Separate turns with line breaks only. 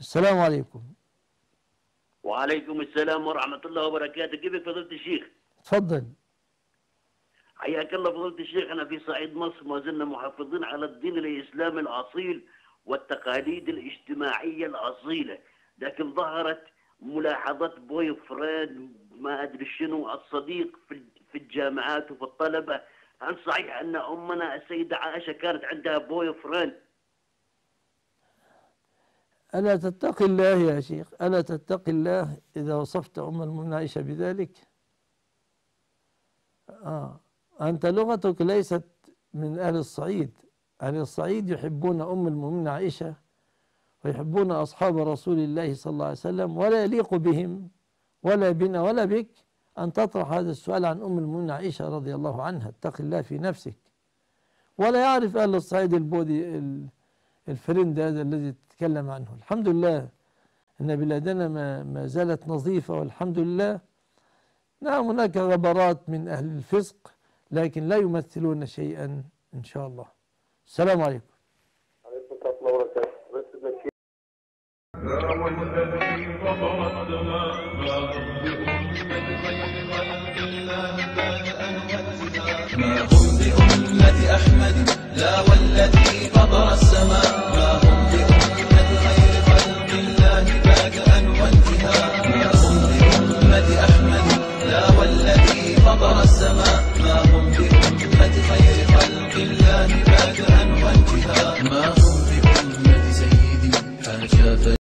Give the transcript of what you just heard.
السلام عليكم.
وعليكم السلام ورحمة الله وبركاته. كيفك فضيلة الشيخ؟
تفضل.
حياك الله فضيلة الشيخ. أنا في صعيد مصر ما زلنا محافظين على الدين الإسلامي الأصيل والتقاليد الاجتماعية الأصيلة. لكن ظهرت ملاحظات boyfriend ما أدري شنو الصديق في في الجامعات وفي الطلبة. هل صحيح أن أمنا السيدة عائشة كانت عندها boyfriend
ألا تتقي الله يا شيخ؟ ألا تتقي الله إذا وصفت أم المؤمنين عائشة بذلك؟ آه. أنت لغتك ليست من أهل الصعيد. أهل الصعيد يحبون أم المؤمنين عائشة ويحبون أصحاب رسول الله صلى الله عليه وسلم ولا يليق بهم ولا بنا ولا بك أن تطرح هذا السؤال عن أم المؤمنين عائشة رضي الله عنها. اتق الله في نفسك. ولا يعرف أهل الصعيد البودي الفريند هذا الذي تتكلم عنه. الحمد لله أن بلادنا ما, ما زالت نظيفة والحمد لله. نعم هناك غبرات من أهل الفسق لكن لا يمثلون شيئا إن شاء الله. السلام عليكم.
عليكم ورحمة الله وبركاته. لا
والذي فطر السماء. خبر السماء ما هم بها